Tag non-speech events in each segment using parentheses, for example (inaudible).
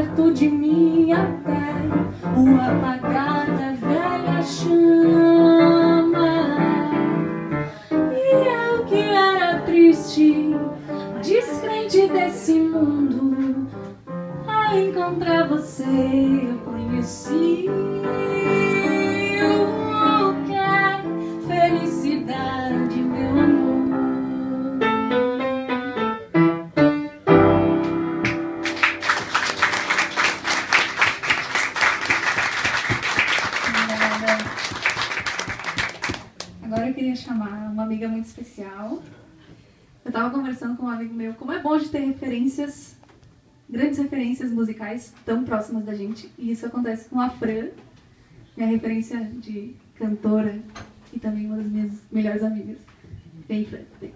perto de mim até o apagar da velha chama. E eu que era triste, descrente desse mundo, ao encontrar você eu conheci. Amiga muito especial. Eu tava conversando com um amigo meu, como é bom de ter referências, grandes referências musicais tão próximas da gente. E isso acontece com a Fran, minha referência de cantora e também uma das minhas melhores amigas. Vem, Fran. Vem.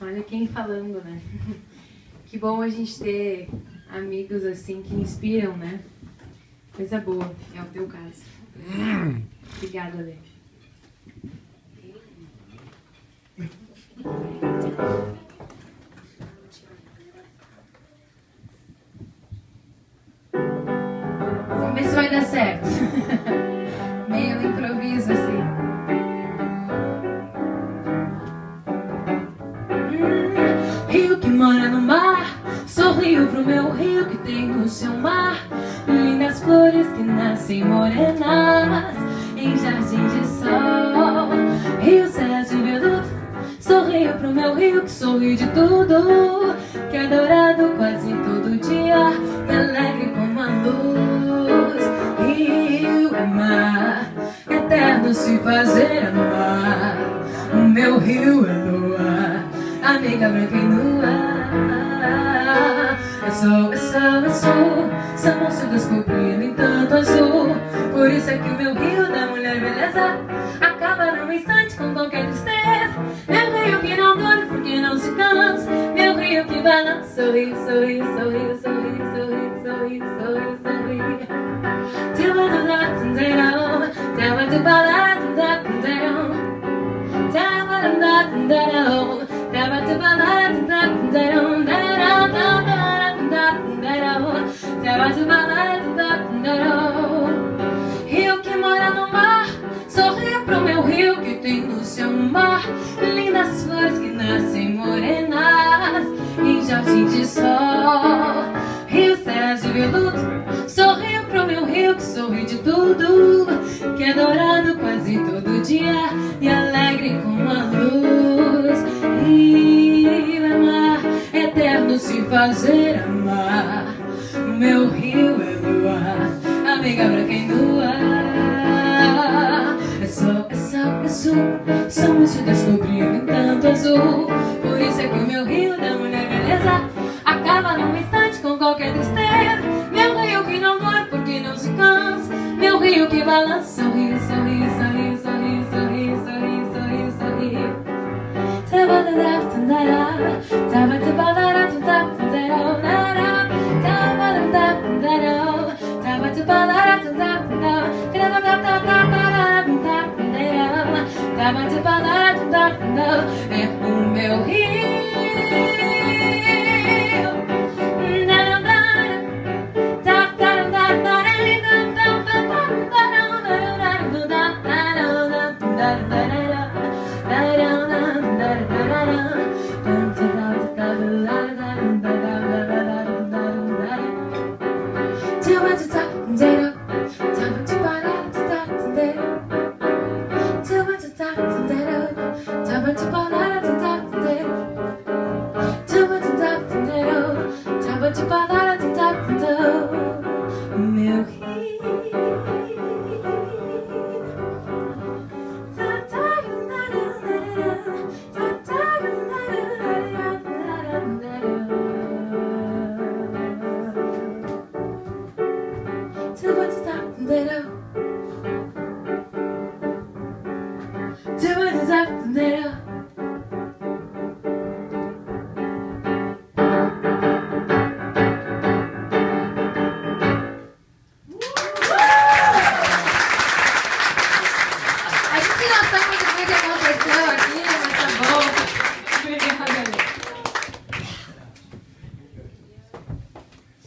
Olha quem falando, né? (laughs) Que bom a gente ter amigos assim que inspiram, né? Coisa boa, é o teu caso. Obrigada, Lê. Rio que tem no seu mar. Lindas flores que nascem morenas em jardim de sol. Rio de veludo, sorrio pro meu rio que sorri de tudo. Que é dourado quase todo dia e alegre como a luz. Rio é mar, eterno se fazer amar. O meu rio é lua, amiga branca e nua. É sol, é sal, é sul São se descobrindo em tanto azul. Por isso é que o meu rio da mulher beleza Acaba num instante com qualquer tristeza. Meu rio que não dura porque não se cansa. Meu rio que balança Sorri, sorri, sorri, sorri, sorri, sorri, sorri, sorri. Tell me to that and down Tell me to balance and up and down Tell me to that and down que nascem morenas em jardim de sol. Rio de veludo, sorriu pro meu rio que sorri de tudo. Que é dourado quase todo dia e alegre como a luz. Rio é mar, eterno se fazer sul, somos se descobrindo em tanto azul. Por isso é que o meu rio da mulher beleza acaba num instante com qualquer tristeza. Meu rio que não dói porque não se cansa. Meu rio que balança, dá, mas é parado, não. É o meu rio. bandeira. Debates à bandeira.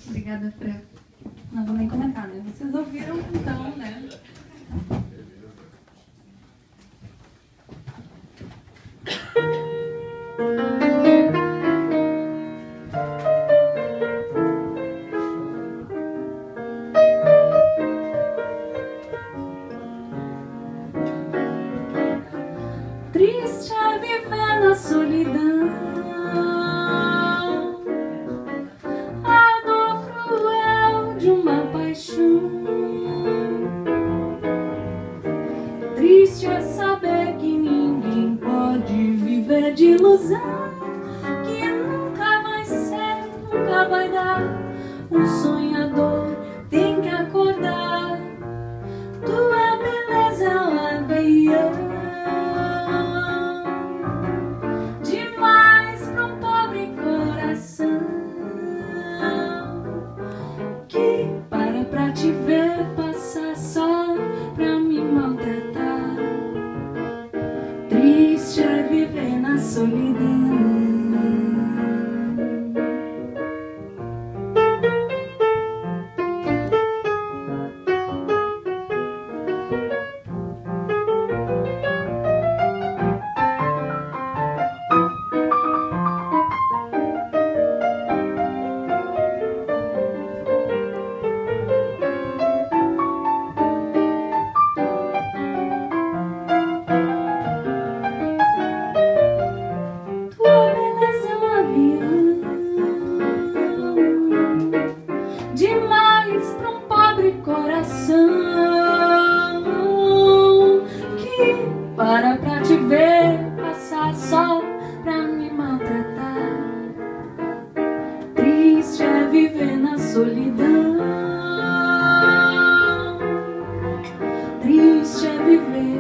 Obrigada, Fred. Não vou nem comentar, né? Vocês ouviram, então, né? Que nunca vai ser, nunca vai dar. Um sonhador viver para pra te ver passar só pra me maltratar. Triste é viver na solidão. Triste é viver